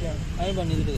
ਗਿਆ ਬੋਲਾ ਆਏ